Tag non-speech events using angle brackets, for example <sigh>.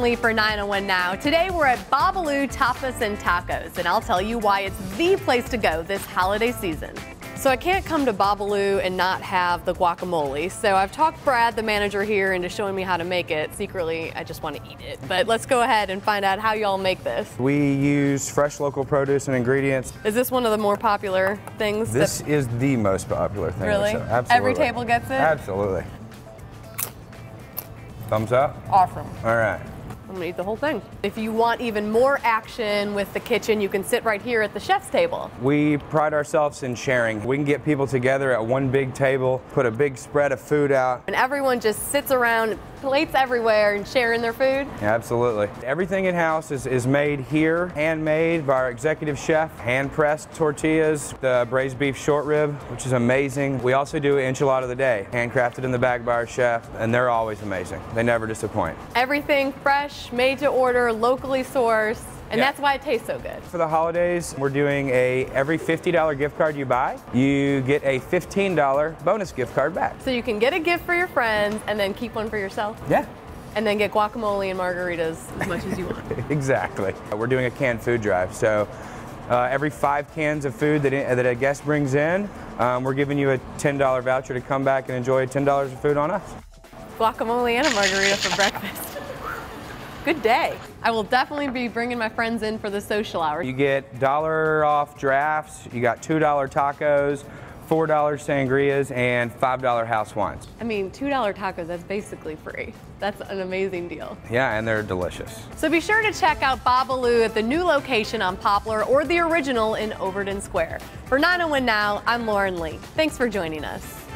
Lee for 901 Now. Today we're at Babalu Tapas and Tacos, and I'll tell you why it's the place to go this holiday season. So I can't come to Babalu and not have the guacamole. So I've talked Brad, the manager here, into showing me how to make it. Secretly, I just want to eat it. But let's go ahead and find out how y'all make this. We use fresh local produce and ingredients. Is this one of the more popular things? This that- is the most popular thing. Really? So, absolutely. Every table gets it? Absolutely. Thumbs up? awesome. All right. I'm gonna eat the whole thing. If you want even more action with the kitchen, you can sit right here at the chef's table. We pride ourselves in sharing. We can get people together at one big table, put a big spread of food out. And everyone just sits around, plates everywhere, and sharing their food. Absolutely. Everything in house is, is made here, handmade by our executive chef, hand pressed tortillas, the braised beef short rib, which is amazing. We also do enchilada of the day, handcrafted in the bag by our chef, and they're always amazing. They never disappoint. Everything fresh, made to order, locally sourced, and Yeah. that's why it tastes so good. For the holidays, we're doing a every $50 gift card you buy, you get a $15 bonus gift card back. So you can get a gift for your friends and then keep one for yourself, Yeah. and then get guacamole and margaritas as much as you want. <laughs> Exactly. We're doing a canned food drive. So uh, every five cans of food that, that a guest brings in, um, we're giving you a $10 voucher to come back and enjoy $10 of food on us. Guacamole and a margarita for breakfast. Good day. I will definitely be bringing my friends in for the social hour. You get dollar off drafts, you got $2 tacos, $4 sangrias, and $5 house wines. I mean, $2 tacos, that's basically free. That's an amazing deal. Yeah, and they're delicious. So be sure to check out Babalu at the new location on Poplar or the original in Overton Square. For 901 Now, I'm Lauren Lee. Thanks for joining us.